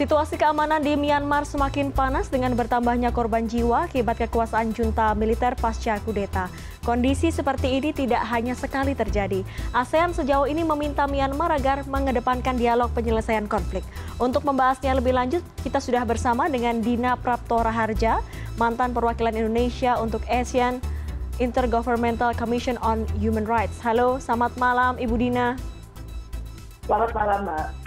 Situasi keamanan di Myanmar semakin panas dengan bertambahnya korban jiwa akibat kekuasaan junta militer pasca kudeta. Kondisi seperti ini tidak hanya sekali terjadi. ASEAN sejauh ini meminta Myanmar agar mengedepankan dialog penyelesaian konflik. Untuk membahasnya lebih lanjut, kita sudah bersama dengan Dina Prapto Raharja, mantan perwakilan Indonesia untuk ASEAN Intergovernmental Commission on Human Rights. Halo, selamat malam Ibu Dina. Selamat malam, Mbak.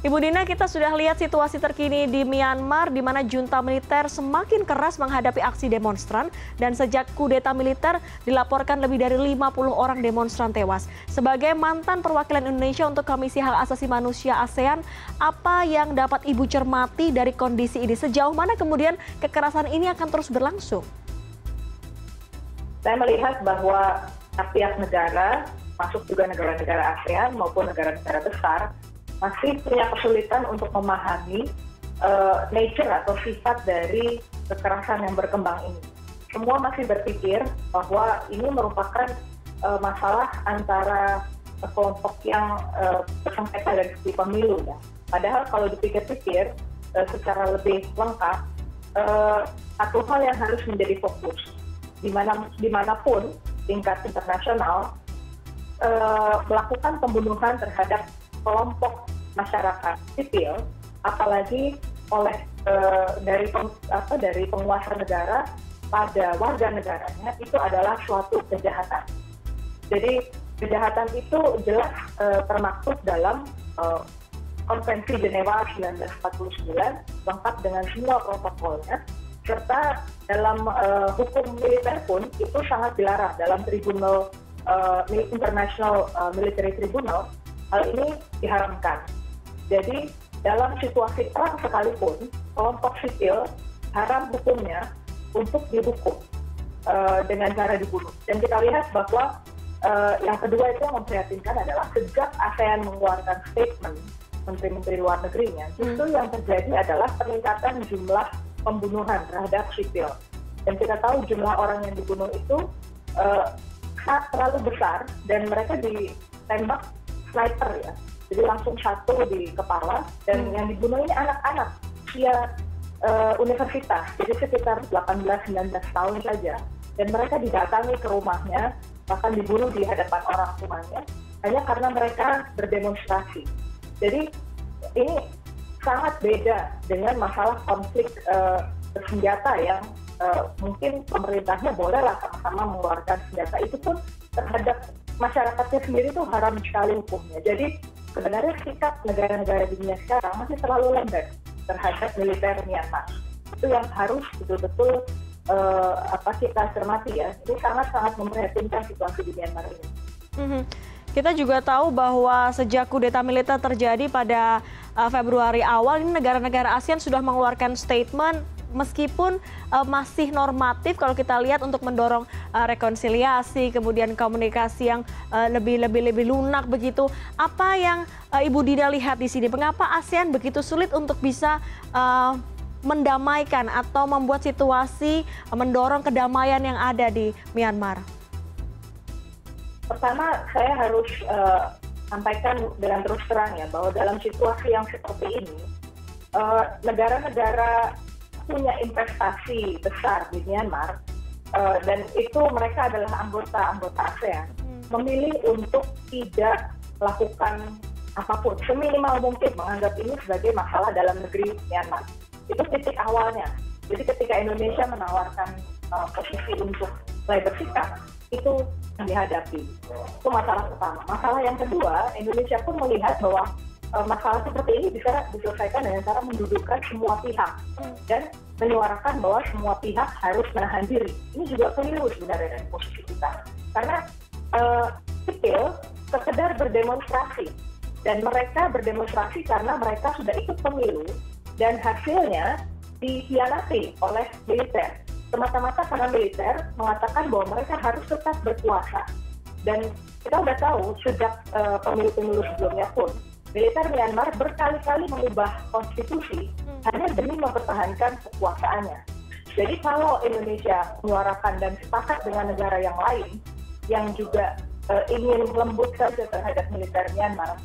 Ibu Dina, kita sudah lihat situasi terkini di Myanmar di mana junta militer semakin keras menghadapi aksi demonstran dan sejak kudeta militer dilaporkan lebih dari 50 orang demonstran tewas. Sebagai mantan perwakilan Indonesia untuk Komisi Hak Asasi Manusia ASEAN, apa yang dapat Ibu cermati dari kondisi ini? Sejauh mana kemudian kekerasan ini akan terus berlangsung? Saya melihat bahwa pihak negara, masuk juga negara-negara ASEAN maupun negara-negara besar, masih punya kesulitan untuk memahami uh, nature atau sifat dari kekerasan yang berkembang ini. Semua masih berpikir bahwa ini merupakan uh, masalah antara kelompok yang bersengketa dari segi pemilu ya. Padahal kalau dipikir-pikir secara lebih lengkap, satu hal yang harus menjadi fokus di mana di mana pun tingkat internasional melakukan pembunuhan terhadap kelompok masyarakat sipil, apalagi oleh uh, dari penguasa negara pada warga negaranya itu adalah suatu kejahatan. Jadi kejahatan itu jelas uh, termaktub dalam uh, Konvensi Jenewa 1949 lengkap dengan semua protokolnya serta dalam uh, hukum militer pun itu sangat dilarang dalam tribunal uh, International uh, Military Tribunal hal ini diharamkan jadi dalam situasi perang sekalipun kelompok sipil haram hukumnya untuk dihukum uh, dengan cara dibunuh. Dan kita lihat bahwa uh, yang kedua itu yang memprihatinkan adalah sejak ASEAN mengeluarkan statement menteri-menteri luar negerinya justru hmm. yang terjadi adalah peningkatan jumlah pembunuhan terhadap sipil. Dan kita tahu jumlah orang yang dibunuh itu uh, sangat terlalu besar dan mereka ditembak sniper ya jadi langsung satu di kepala dan hmm. yang dibunuh ini anak-anak. Usia uh, universitas jadi sekitar 18-19 tahun saja. Dan mereka didatangi ke rumahnya bahkan dibunuh di hadapan orang tuanya hanya karena mereka berdemonstrasi. Jadi ini sangat beda dengan masalah konflik uh, senjata yang uh, mungkin pemerintahnya bolehlah sama-sama mengeluarkan senjata. Itu pun terhadap masyarakatnya sendiri itu haram sekali hukumnya. Jadi sebenarnya sikap negara-negara dunia sekarang masih terlalu lembek terhadap militer Myanmar. Itu yang harus betul-betul uh, apa kita cermati ya. Ini sangat-sangat memprihatinkan situasi di Myanmar ini. Mm -hmm. Kita juga tahu bahwa sejak kudeta militer terjadi pada uh, Februari awal, ini negara-negara ASEAN sudah mengeluarkan statement meskipun uh, masih normatif kalau kita lihat untuk mendorong uh, rekonsiliasi, kemudian komunikasi yang uh, lebih lebih lebih lunak begitu. Apa yang uh, Ibu Dina lihat di sini? Mengapa ASEAN begitu sulit untuk bisa uh, mendamaikan atau membuat situasi uh, mendorong kedamaian yang ada di Myanmar? Pertama, saya harus uh, sampaikan dengan terus terang ya bahwa dalam situasi yang seperti ini negara-negara punya investasi besar di Myanmar uh, dan itu mereka adalah anggota-anggota ASEAN hmm. memilih untuk tidak melakukan apa pun seminimal mungkin menganggap ini sebagai masalah dalam negeri Myanmar. Itu titik awalnya. Jadi ketika Indonesia menawarkan uh, posisi untuk mulai bersikap itu yang dihadapi. Itu masalah pertama. Masalah yang kedua Indonesia pun melihat bahwa masalah seperti ini bisa diselesaikan dengan cara mendudukkan semua pihak hmm. dan menyuarakan bahwa semua pihak harus menahan diri. Ini juga keliru sebenarnya dari posisi kita. Karena uh, sipil sekedar berdemonstrasi dan mereka berdemonstrasi karena mereka sudah ikut pemilu dan hasilnya dikhianati oleh militer. Semata-mata karena militer mengatakan bahwa mereka harus tetap berkuasa. Dan kita sudah tahu sejak uh, pemilu-pemilu sebelumnya pun militer Myanmar berkali-kali mengubah konstitusi hmm. hanya demi mempertahankan kekuasaannya. Jadi kalau Indonesia menyuarakan dan sepakat dengan negara yang lain yang juga uh, ingin lembut saja terhadap militer Myanmar,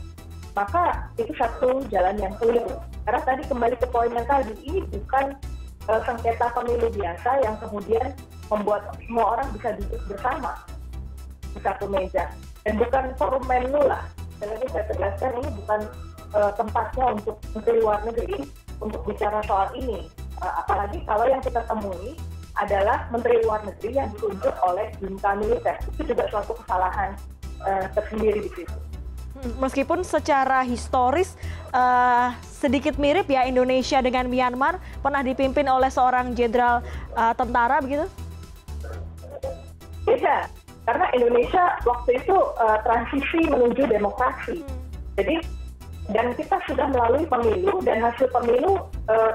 maka itu satu jalan yang keliru. Karena tadi kembali ke poin yang tadi, ini bukan uh, sengketa pemilu biasa yang kemudian membuat semua orang bisa duduk bersama di satu meja. Dan bukan forum menlu lah. Lagi saya tegaskan ini bukan uh, tempatnya untuk menteri luar negeri untuk bicara soal ini. Uh, apalagi kalau yang kita temui adalah menteri luar negeri yang ditunjuk oleh junta militer. Itu juga suatu kesalahan uh, tersendiri di situ. Hmm, meskipun secara historis uh, sedikit mirip ya Indonesia dengan Myanmar pernah dipimpin oleh seorang jenderal uh, tentara begitu? Beda, karena Indonesia waktu itu uh, transisi menuju demokrasi. Jadi dan kita sudah melalui pemilu dan hasil pemilu uh,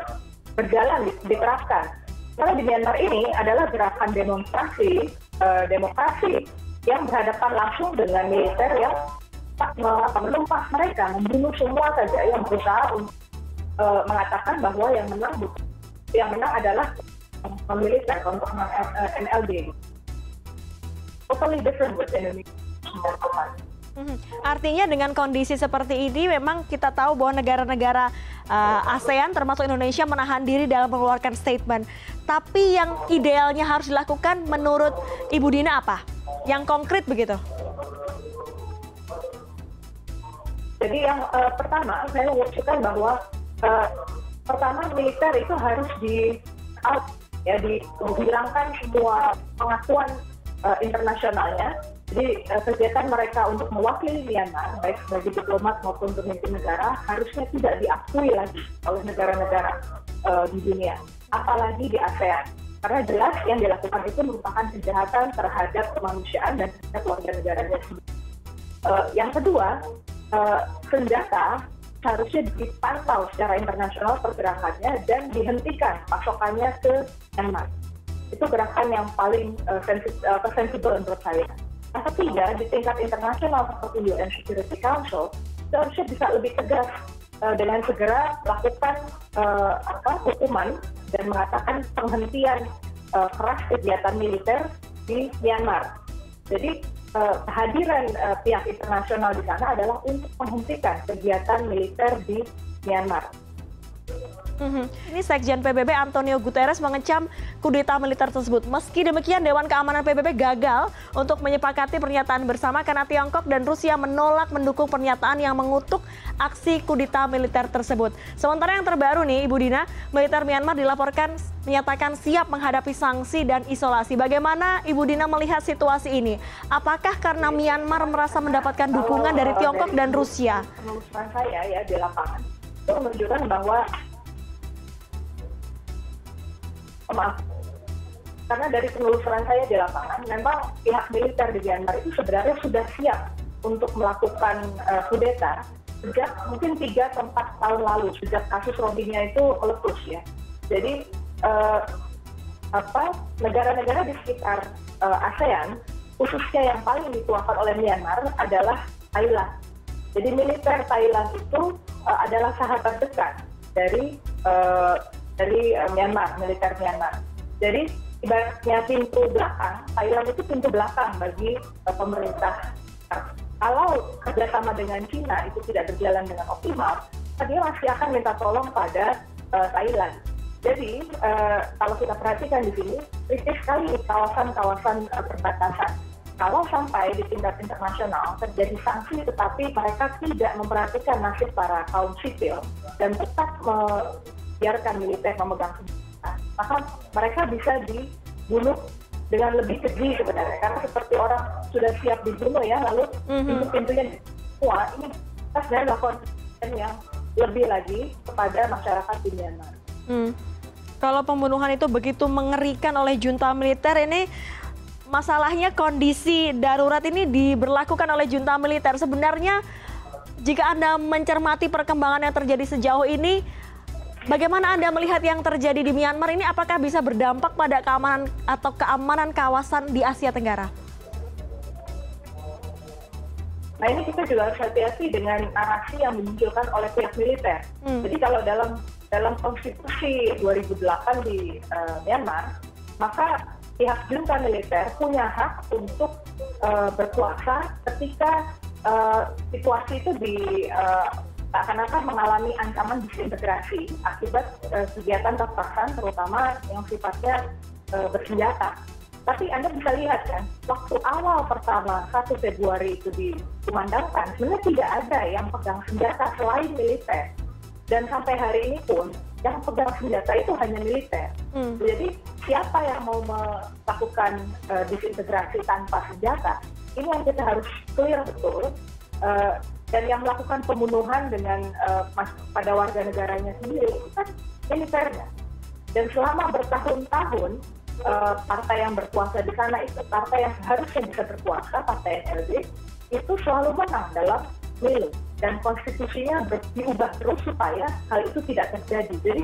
berjalan diterapkan. Karena di Myanmar ini adalah gerakan demonstrasi uh, demokrasi yang berhadapan langsung dengan militer yang menumpas mereka, membunuh semua saja yang berusaha untuk uh, mengatakan bahwa yang menang yang menang adalah militer untuk NLD. Totally different with Indonesia. Mhm. Artinya dengan kondisi seperti ini memang kita tahu bahwa negara-negara uh, ASEAN termasuk Indonesia menahan diri dalam mengeluarkan statement. Tapi yang idealnya harus dilakukan menurut Ibu Dina apa? Yang konkret begitu? Jadi yang uh, pertama saya mengusulkan bahwa uh, pertama militer itu harus di out ya dihilangkan semua pengakuan uh, internasionalnya jadi uh, kegiatan mereka untuk mewakili Myanmar, baik sebagai diplomat maupun pemimpin negara, harusnya tidak diakui lagi oleh negara-negara uh, di dunia, apalagi di ASEAN. Karena jelas yang dilakukan itu merupakan kejahatan terhadap kemanusiaan dan terhadap warga negaranya. Uh, yang kedua, uh, senjata seharusnya dipantau secara internasional pergerakannya dan dihentikan pasokannya ke Myanmar. Itu gerakan yang paling uh, sensitif uh, menurut saya yang ketiga di tingkat internasional seperti UN Security Council seharusnya bisa lebih tegas uh, dengan segera melakukan uh, apa hukuman dan mengatakan penghentian uh, keras kegiatan militer di Myanmar. Jadi uh, kehadiran uh, pihak internasional di sana adalah untuk menghentikan kegiatan militer di Myanmar. Mhm. Ini Sekjen PBB Antonio Guterres mengecam kudeta militer tersebut. Meski demikian, Dewan Keamanan PBB gagal untuk menyepakati pernyataan bersama karena Tiongkok dan Rusia menolak mendukung pernyataan yang mengutuk aksi kudeta militer tersebut. Sementara yang terbaru nih, Ibu Dina, militer Myanmar dilaporkan menyatakan siap menghadapi sanksi dan isolasi. Bagaimana Ibu Dina melihat situasi ini? Apakah karena Myanmar merasa mendapatkan dukungan dari Tiongkok dan Rusia? Penelusuran saya ya di lapangan itu menunjukkan bahwa maaf. Karena dari penelusuran saya di lapangan memang pihak militer di Myanmar itu sebenarnya sudah siap untuk melakukan uh, kudeta sejak mungkin tiga atau empat tahun lalu sejak kasus Rohingya itu meletus ya. Jadi uh, apa negara-negara di sekitar uh, ASEAN khususnya yang paling dituakan oleh Myanmar adalah Thailand. Jadi militer Thailand itu uh, adalah sahabat dekat dari uh, dari uh, Myanmar, militer Myanmar. Jadi ibaratnya pintu belakang, Thailand itu pintu belakang bagi uh, pemerintah. Kalau kerjasama dengan China itu tidak berjalan dengan optimal, dia masih akan minta tolong pada uh, Thailand. Jadi uh, kalau kita perhatikan di sini, kritis sekali kawasan-kawasan uh, perbatasan. Kalau sampai di tingkat internasional terjadi sanksi, tetapi mereka tidak memperhatikan nasib para kaum sipil dan tetap biarkan militer memegang senjata, maka mereka bisa dibunuh dengan lebih keji sebenarnya. Karena seperti orang sudah siap dibunuh ya, lalu mm-hmm. pintu-pintunya semua ini kita sebenarnya melakukan yang lebih lagi kepada masyarakat di Myanmar. Mm. Kalau pembunuhan itu begitu mengerikan oleh junta militer ini, masalahnya kondisi darurat ini diberlakukan oleh junta militer. Sebenarnya jika Anda mencermati perkembangan yang terjadi sejauh ini, Bagaimana Anda melihat yang terjadi di Myanmar ini apakah bisa berdampak pada keamanan atau keamanan kawasan di Asia Tenggara? Nah ini kita juga harus hati-hati dengan narasi yang dimunculkan oleh pihak militer. Hmm. Jadi kalau dalam dalam konstitusi 2008 di uh, Myanmar, maka pihak junta militer punya hak untuk uh, berkuasa ketika uh, situasi itu di uh, akan-akan mengalami ancaman disintegrasi akibat uh, kegiatan kekerasan terutama yang sifatnya uh, bersenjata. Tapi Anda bisa lihat kan, waktu awal pertama 1 Februari itu dikumandangkan, sebenarnya tidak ada yang pegang senjata selain militer. Dan sampai hari ini pun, yang pegang senjata itu hanya militer. Hmm. Jadi siapa yang mau melakukan uh, disintegrasi tanpa senjata, ini yang kita harus clear betul. Uh, dan yang melakukan pembunuhan dengan uh, pada warga negaranya sendiri itu kan militernya. Dan selama bertahun-tahun uh, partai yang berkuasa di sana itu partai yang harusnya bisa berkuasa, partai NLD, itu selalu menang dalam pemilu dan konstitusinya diubah terus supaya hal itu tidak terjadi. Jadi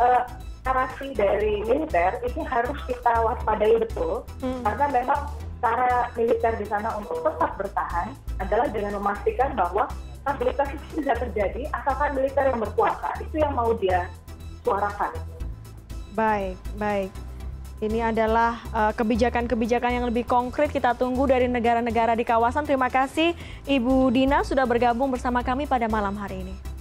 uh, narasi dari militer ini harus kita waspadai betul hmm. karena memang cara militer di sana untuk tetap bertahan adalah dengan memastikan bahwa stabilitas itu tidak terjadi asalkan militer yang berkuasa itu yang mau dia suarakan. Baik, baik. Ini adalah eh, kebijakan-kebijakan uh, yang lebih konkret kita tunggu dari negara-negara di kawasan. Terima kasih Ibu Dina sudah bergabung bersama kami pada malam hari ini.